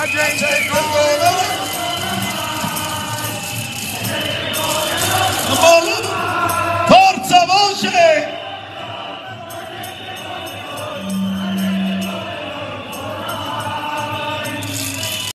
I drink that